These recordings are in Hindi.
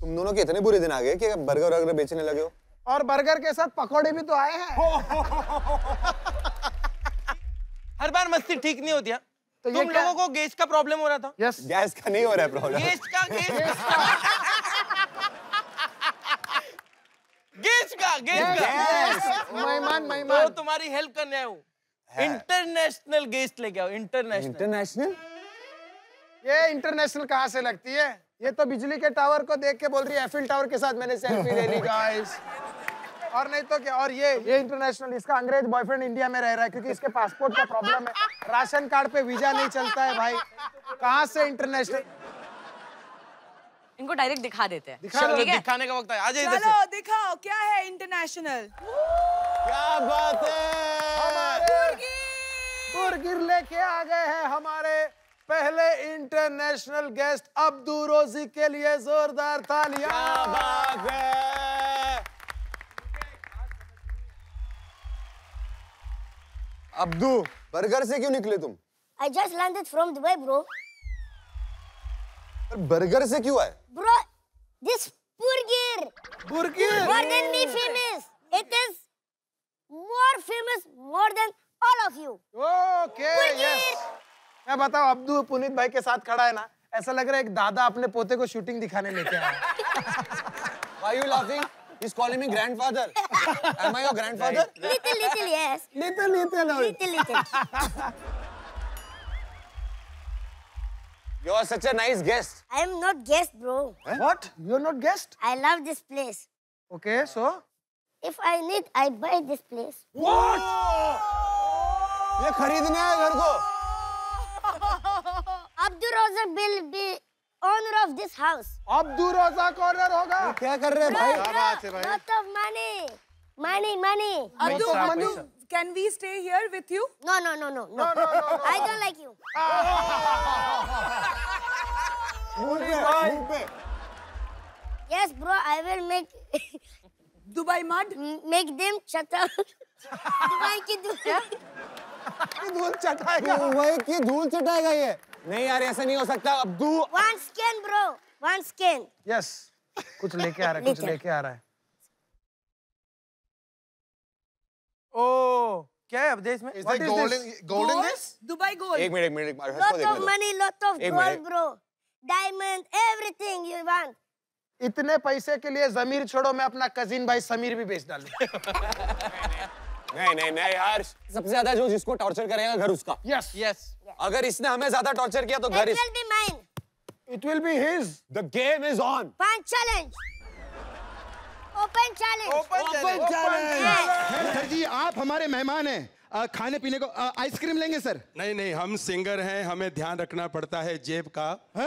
तुम दोनों के इतने बुरे दिन आ गए कि बर्गर वर्गर बेचने लगे हो? और बर्गर के साथ पकौड़े भी तो आए हैं। हर बार मस्ती ठीक नहीं होती है? तो तुम लोगों को गैस का प्रॉब्लम हो रहा था। यस गैस का नहीं हो रहा है प्रॉब्लम गैस का गैस गैस का गैस का। मेहमान तो मेहमान तुम्हारी हेल्प करने आया हूँ। इंटरनेशनल गेस्ट लेके आओ इंटरनेशनल इंटरनेशनल ये इंटरनेशनल कहाँ से लगती है? ये तो बिजली के टावर को देख के बोल रही है एफिल टावर के साथ मैंने सेल्फी ले ली गाइस और नहीं तो क्या और ये ये इंटरनेशनल इसका अंग्रेज़ बॉयफ्रेंड इंडिया में रह रहा है क्योंकि इसके पासपोर्ट का प्रॉब्लम है। राशन कार्ड पे वीज़ा नहीं चलता है भाई। कहाँ से इंटरनेशनल इनको डायरेक्ट दिखा देते हैं। दिखा दो दिखाने का वक्त है आ जाइए चलो दिखाओ क्या है इंटरनेशनल क्या बात है? बुरगिर लेके आ गए हैं हमारे पहले इंटरनेशनल गेस्ट अब्दू रोजी के लिए जोरदार तालियाँ। अब्दू बर्गर से क्यों निकले तुम? I just landed from Dubai bro burger से क्यों आए? Bro this burger burger more than me famous it is more famous more than all of you okay yes मैं बताऊँ अब्दू पुनीत भाई के साथ खड़ा है ना ऐसा लग रहा है एक दादा अपने पोते को शूटिंग दिखाने लेके आया Why are you laughing? He's calling me grandfather. Am I your grandfather? Little, little, yes. Little little Little, little. You are such a nice guest. I am not guest, bro. What you are not guest I love this place. Okay so If I need, I buy this place. What? ये खरीदना है घर को Abdul Razak will be owner of this house. Abdu रोजा कॉर्नर होगा क्या कर रहे हैं भाई Bro, lot of money. Money, money. Abdu, Abdu, can we stay here with you? No, no, no, no, no. I don't like you. मुँह पे मुँह पे Yes, bro, I will make Dubai mud? make them shut up. Dubai की दुनिया धूल चटाएगा वही की धूल चटाएगा ये नहीं यार ऐसा नहीं हो सकता Abdu One scan, bro. One scan. Yes कुछ लेके आ रहा है कुछ लेके आ- रहा है ओ क्या है अवधेश में What is this? golden this? Dubai gold. एक मिनट एक मिनट money, lot of एक gold, मिनट। bro. Diamond, everything you want. इतने पैसे के लिए जमीर छोड़ो मैं अपना कजिन भाई समीर भी बेच डालू नहीं नहीं नहीं हर्ष सबसे ज़्यादा जो जिसको टॉर्चर करेगा घर उसका यस यस अगर इसने हमें ज़्यादा टॉर्चर किया तो घर be it will be his the game is on Punch challenge. Open challenge. Open Yes. Sir ji आप हमारे मेहमान हैं अ, खाने पीने को आइसक्रीम लेंगे सर नहीं नहीं हम सिंगर हैं हमें ध्यान रखना पड़ता है जेब का।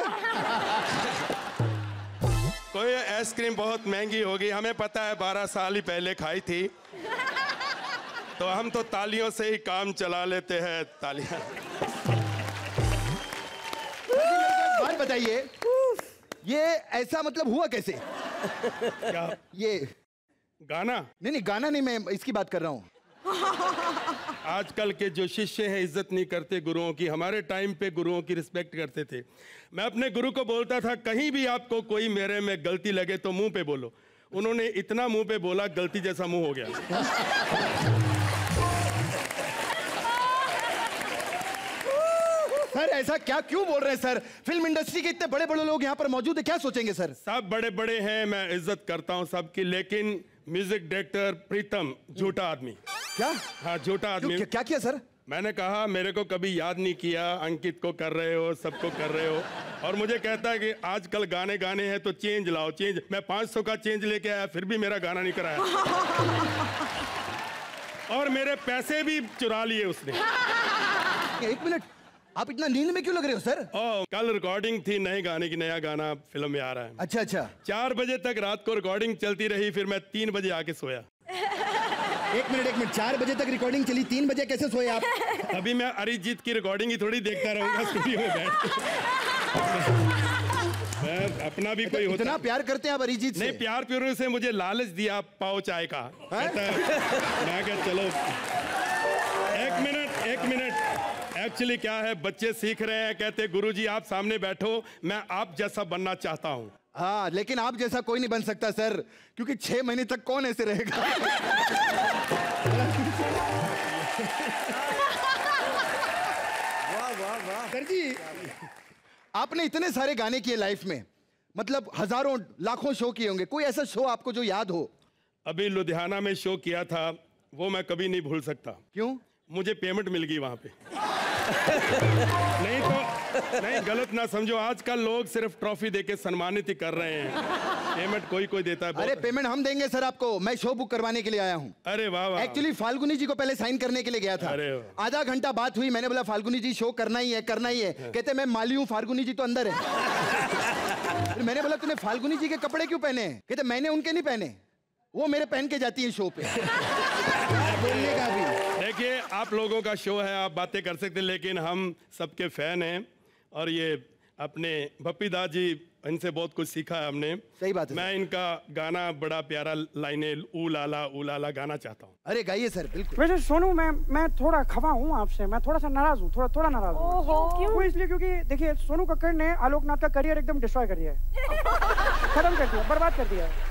कोई आइसक्रीम बहुत महँगी होगी हमें पता है बारह साल ही पहले खाई थी। तो हम तो तालियों से ही काम चला लेते हैं तालियाँ। बताइए। ये ऐसा मतलब हुआ कैसे? क्या? ये। गाना? नहीं नहीं गाना नहीं मैं इसकी बात कर रहा हूँ। आजकल के जो शिष्य हैं इज़्ज़त नहीं करते गुरुओं की हमारे टाइम पे गुरुओं की रिस्पेक्ट करते थे। मैं अपने गुरु को बोलता था कहीं भी आपको कोई मेरे में गलती लगे तो मुँह पे बोलो। उन्होंने इतना मुँह पे बोला गलती जैसा मुँह हो गया। सर ऐसा क्या क्यों बोल रहे हैं सर? फ़िल्म इंडस्ट्री के इतने बड़े बड़े लोग यहाँ पर मौजूद है क्या सोचेंगे सर? सब बड़े बड़े हैं मैं इज़्ज़त करता हूँ सबकी लेकिन म्यूज़िक डायरेक्टर प्रीतम झूठा आदमी। क्या? हाँ झूठा आदमी। क्या, क्या किया सर? मैंने कहा मेरे को कभी याद नहीं किया अंकित को कर रहे हो सबको कर रहे हो। और मुझे कहता है कि आजकल गाने गाने हैं तो चेंज लाओ चेंज। मैं 500 का चेंज लेके आया फिर भी मेरा गाना नहीं कराया। और मेरे पैसे भी चुरा लिए उसने। एक मिनट आप इतना नींद में क्यों लग रहे हो सर? ओ, कल रिकॉर्डिंग थी नए गाने की नया गाना फ़िल्म में आ रहा है। अच्छा अच्छा। चार बजे तक रात को रिकॉर्डिंग चलती रही फिर मैं तीन बजे आके सोया। एक मिनट एक मिनट। चार बजे तक रिकॉर्डिंग चली तीन बजे कैसे सोए आप? अभी मैं अरिजीत की रिकॉर्डिंग ही थोड़ी देखता रहूँगा स्टूडियो में बैठ मैं अपना भी कोई होता इतना प्यार करते हैं आप अरिजीत से। नहीं प्यार प्यार से मुझे लालच दिया पाओ चाय का। मैं कहा चलो। एक मिनट एक मिनट। एक्चुअली क्या है? बच्चे सीख रहे हैं कहते गुरुजी आप सामने बैठो मैं आप जैसा बनना चाहता हूँ। हाँ लेकिन आप जैसा कोई नहीं बन सकता सर क्योंकि छह महीने तक कौन ऐसे रहेगा? वाह वाह वाह। सर जी आपने इतने सारे गाने किए लाइफ में मतलब हज़ारों लाखों शो किए होंगे। कोई ऐसा शो आपको जो याद हो? अभी लुधियाना में शो किया था वो मैं कभी नहीं भूल सकता। क्यों? मुझे पेमेंट मिल गई वहाँ पे। नहीं तो नहीं गलत ना समझो। आजकल लोग सिर्फ़ ट्रॉफी देके सम्मानित ही कर रहे हैं। पेमेंट कोई कोई देता है अरे पेमेंट हम देंगे सर आपको। मैं शो बुक करवाने के लिए आया हूँ। अरे वाह वाह। एक्चुअली फाल्गुनी जी को पहले साइन करने के लिए गया था। अरे आधा घंटा बात हुई मैंने बोला फाल्गुनी जी शो करना ही है करना ही। है। कहते मैं माली हूँ फाल्गुनी जी तो अंदर है। फिर मैंने बोला तूने फाल्गुनी जी के कपड़े क्यों पहने हैं? कहते मैंने उनके नहीं पहने। वो मेरे पहन के जाती है शो पे। बोलने का भी। देखिए आप लोगों का शो है आप बातें कर सकते हैं लेकिन हम सबके फ़ैन हैं और ये अपने बप्पी दास जी इनसे बहुत कुछ सीखा है हमने। सही बात है, मैं इनका गाना बड़ा प्यारा लाइनें ऊ लाला ऊ लाला गाना चाहता हूँ। अरे गाइए सर बिल्कुल। वैसे सोनू मैं मैं थोड़ा खफा हूँ आपसे मैं थोड़ा सा नाराज़ हूँ थोड़ा थोड़ा नाराज़ हूँ। इसलिए क्योंकि देखिए सोनू कक्कड़ ने आलोकनाथ का करियर एकदम डिस्ट्रॉय कर दिया है। खत्म कर दिया बर्बाद कर दिया है।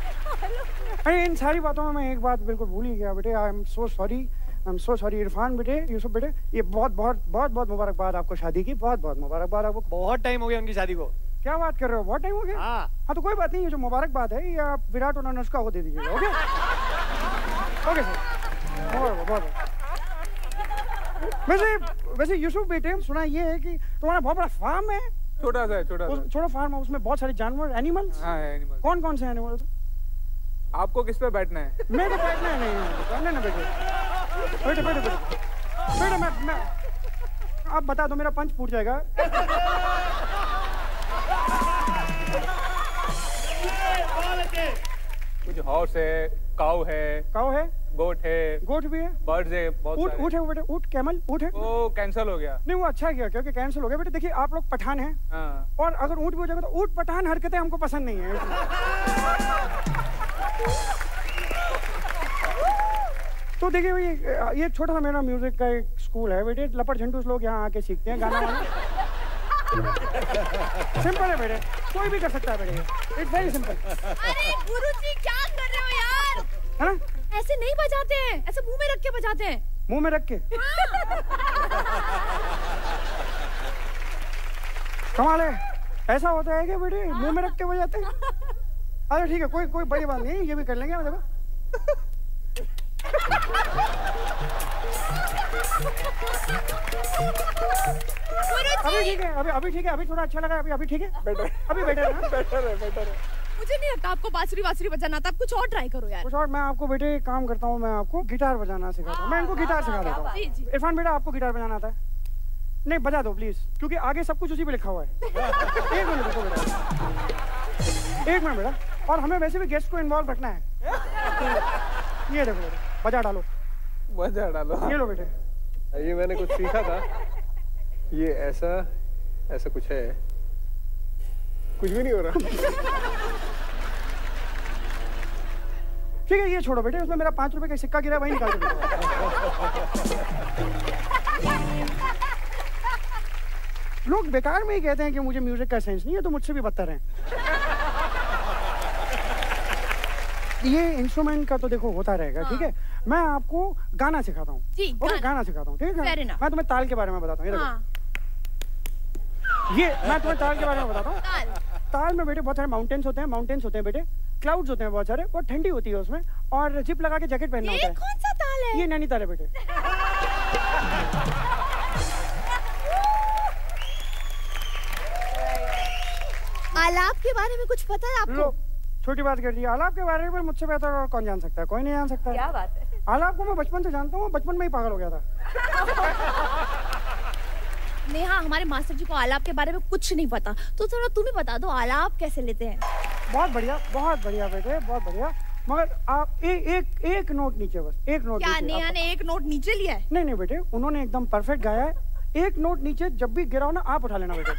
अरे इन सारी बातों में मैं एक बात बिल्कुल भूल ही गया बेटे I am so sorry I am so sorry Irfan बेटे यूसुफ बेटे ये बहुत बहुत बहुत बहुत मुबारकबाद आपको शादी की बहुत बहुत मुबारकबाद आपको। बहुत टाइम हो गया उनकी शादी को। क्या बात कर रहे हो? बहुत टाइम हो गया? हाँ। हाँ तो कोई बात नहीं ये जो मुबारकबाद है ये आप विराट और अनुष्का को दे दीजिएगा ओके? Okay sir. बहुत बहुत वैसे वैसे यूसुफ बेटे सुना ये है कि तुम्हारा बहुत बड़ा फार्म है। छोटा सा है छोटा सा। छोटा फार्म है उसमें बहुत सारे जानवर एनिमल्स हाँ एनिमल कौन कौन से एनिमल्स आपको किस पे बैठना है? मेरे को बैठना है नहीं नहीं, बैठना ना बेटे बेटे बेटे बेटे बेटे मैं मैं। आप बता दो मेरा पंच फूट जाएगा। कुछ हॉर्स है काऊ है काऊ है? गोट है गोट भी है? बर्ड्स है बहुत ऊट ऊट है बेटे ऊट कैमल ऊट है। वो कैंसिल हो गया। नहीं वो अच्छा किया? क्योंकि कैंसिल हो गया। बेटे देखिए आप लोग पठान हैं। हाँ। और अगर ऊँट भी हो जाएगा तो ऊँट पठान हरकतें हमको पसंद नहीं है। तो देखिए भाई ये छोटा सा मेरा म्यूज़िक का एक स्कूल है बेटे। लपट झंडूस लोग यहाँ आके सीखते हैं गाना वाना। सिंपल है बेटे। कोई भी कर सकता है बेटे। इट्स वेरी सिंपल अरे गुरुजी क्या कर रहे हो यार? है ना? ऐसे नहीं बजाते हैं। ऐसे मुँह में रख के बजाते हैं। मुँह में रख के। कमाल है। ऐसा होता है क्या बेटे मुँह में रख के बजाते हैं। अरे ठीक है कोई कोई बड़ी बात नहीं ये भी कर लेंगे देखो। ठीक है अभी अभी ठीक है अभी थोड़ा अच्छा लगा अभी अभी ठीक है। बेटर अभी बेटर है बेटर है बेटर है। मुझे नहीं लगता आपको बांसुरी बांसुरी बजाना आता आप कुछ और ट्राई करो यार। कुछ और मैं आपको बेटे काम करता हूँ मैं आपको गिटार बजाना सिखाता हूँ मैं इनको गिटार सिखा देता हूँ। जी जी। इरफान बेटा आपको गिटार बजाना आता है। नहीं बजा दो प्लीज़ क्योंकि आगे सब कुछ उसी पे लिखा हुआ है। एक मिनट रुको बेटा। एक मिनट बेटा। और हमें वैसे भी गेस्ट को इन्वॉल्व रखना है। ये देखो बेटा बजा डालो। मज़ा डालो। ये लो बेटे। ये मैंने कुछ सीखा था। ये ऐसा ऐसा कुछ है? कुछ भी नहीं हो रहा। ठीक है ये छोड़ो बेटे उसमें मेरा पाँच रुपए का सिक्का गिरा है, वही निकाल दो। लोग बेकार में ही कहते हैं कि मुझे म्यूज़िक का सेंस नहीं है तो मुझसे भी बदतर हैं। ये इंस्ट्रूमेंट का तो देखो होता रहेगा ठीक है? मैं आपको गाना सिखाता हूँ। गाना। गाना सिखाता हूँ ठीक है? मैं तुम्हें ताल के बारे में बताता हूँ। ये मैं तुम्हें ताल के बारे में बताता हूँ। ताल। ताल में बेटे बहुत सारे माउंटेन्स होते हैं माउंटेन्स होते हैं बेटे। क्लाउड्स होते हैं बहुत सारे बहुत ठंडी होती है उसमें। और जिप लगा के जैकेट पहनना होता है। कौन सा ताल है? ये नैनीताल है बेटे। आलाप के बारे में कुछ पता है आपको? छोटी बात कर दी। आलाप के बारे में मुझसे बेहतर और कौन जान सकता है? कोई नहीं जान सकता। क्या बात है? आलाप को मैं बचपन से जानता हूँ बचपन में ही पागल हो गया था। नेहा हमारे मास्टर जी को आलाप के बारे में कुछ नहीं पता। तो थोड़ा तुम ही बता दो आलाप कैसे लेते हैं? बहुत बढ़िया बहुत बढ़िया बेटे बहुत बढ़िया। मगर आप ए, एक एक नोट नीचे बस एक नोट क्या नेहा ने एक नोट नीचे लिया है? नहीं नहीं बेटे उन्होंने एकदम परफेक्ट गाया है। एक नोट नीचे जब भी गिराओ ना आप उठा लेना बेटे।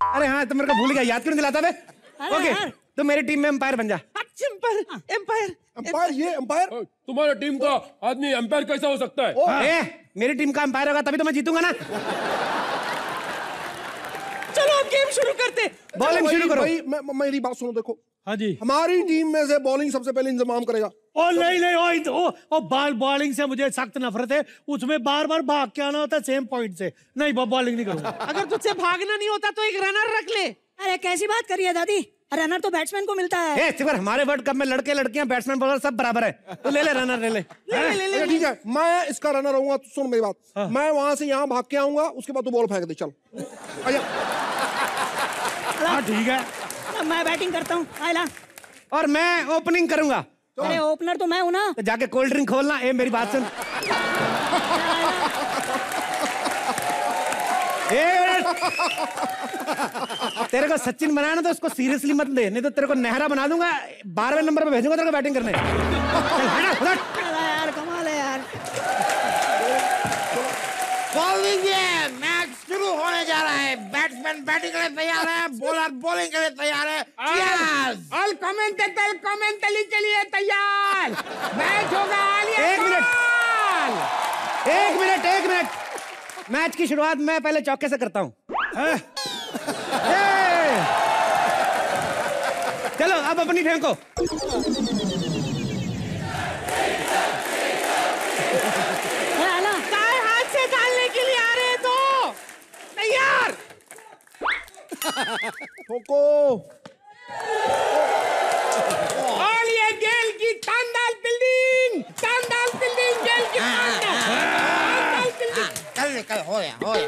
अरे हाँ तो मेरे को भूल गया याद क्यों नहीं दिलाता बे? ओके तो मेरी टीम में एम्पायर बन जा। एम्पायर ये एम्पायर तुम्हारे टीम का आदमी एम्पायर कैसा हो सकता है। ए, मेरी टीम का एम्पायर होगा तभी तो मैं जीतूँगा ना। चलो अब गेम शुरू करते। बॉलिंग शुरू करो। भाई मैं, मैं- मेरी बात सुनो देखो। हाँ जी। हमारी टीम में से बॉलिंग सबसे पहले इंतज़ाम करेगा। ओ नहीं नहीं ओ, ओ, ओ बॉल बॉलिंग से मुझे सख्त नफरत है। उसमें बार बार भाग के आना होता है सेम पॉइंट से। नहीं बॉलिंग नहीं करूँगा। अगर तुझसे भागना नहीं होता तो एक रनर रख ले। अरे कैसी बात करिए दादी? रनर तो बैट्समैन को मिलता है। ए सिवर हमारे वर्ल्ड कप में लड़के लड़कियाँ बैट्समैन बॉलर सब बराबर है। तू ले ले रनर ले ले। अच्छा, ठीक है मैं इसका रनर रहूँगा तू सुन मेरी बात। मैं वहाँ से यहाँ भाग के आऊँगा उसके बाद तू बॉल फेंक दे चल। आजा। हाँ ठीक है। मैं बैटिंग करता हूँ और मैं ओपनिंग करूँगा। अरे ओपनर तो मैं हूँ ना। तो जाके कोल्ड ड्रिंक खोलना ए मेरी बात सुन। ए तेरे को सचिन बनाना तो उसको सीरियसली मत ले नहीं तो तेरे को नेहरा बना दूँगा बारहवें नंबर पे भेजूँगा तेरे को बैटिंग करने। यार कमाल है यार। बॉलिंग मैच शुरू होने जा रहा है। बैट्समैन बैटिंग के लिए तैयार है बॉलर बॉलिंग के लिए तैयार है! ऑल कमेंटेटर कमेंटली के लिए तैयार। मैच होगा एक मिनट। एक मिनट एक मिनट। मैच की शुरुआत मैं पहले चौके से करता हूँ। हाँ। चलो अब अपनी फेंको हाथ से डालने के लिए आ रहे हैं तो। तैयार। ठोको। और ये गेल की तांडाल निकल हो गया हो गया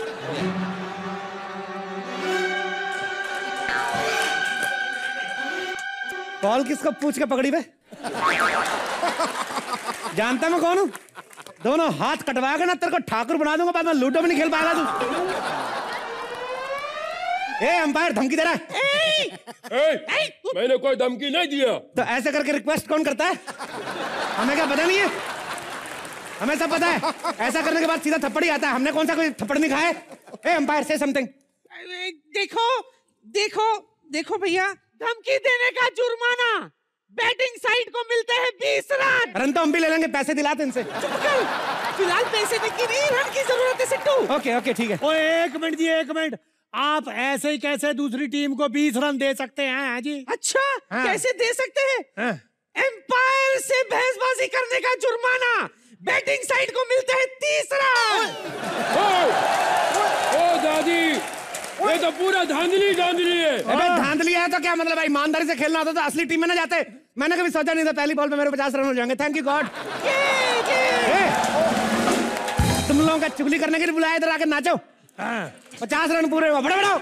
बॉल किसको पूछ के पकड़ी बे? जानता मैं कौन हूँ? दोनों हाथ कटवा के ना तेरे को ठाकुर बना दूँगा बाद में लूडो भी नहीं खेल पाएगा तू। ए अंपायर धमकी दे रहा है। मैंने कोई धमकी नहीं दिया। तो ऐसे करके रिक्वेस्ट कौन करता है? हमें क्या पता नहीं है? हमें सब पता है। ऐसा करने के बाद सीधा थप्पड़ ही आता है। हमने कौन सा कोई थप्पड़ नहीं खाया है? ए अंपायर से समथिंग देखो देखो देखो भैया धमकी देने का जुर्माना। बैटिंग साइड को मिलते हैं बीस रन रन तो हम भी ले लेंगे पैसे दिलाते इनसे। फ़िलहाल पैसे की नहीं रन की ज़रूरत है सिट्टू। ओके ओके ठीक है। ओ एक मिनट जी एक मिनट। आप ऐसे ही कैसे दूसरी टीम को बीस रन दे सकते हैं हाँ जी? अच्छा हाँ। कैसे दे सकते हैं? हाँ। एम्पायर से बहसबाजी करने का जुर्माना। बैटिंग साइड को मिलते हैं तीस रन ओ ओ दादी ये तो पूरा धांधली धांधली है। अबे धांधली है तो क्या मतलब भाई ईमानदारी से खेलना होता तो असली टीम में ना जाते। मैंने कभी सोचा नहीं था पहली बॉल पे मेरे पचास रन हो जाएँगे। थैंक यू गॉड तुम लोगों का चुगली करने के लिए बुलाया इधर आके नाचो। पचास रन पूरे हुआ बड़ा बड़ाओ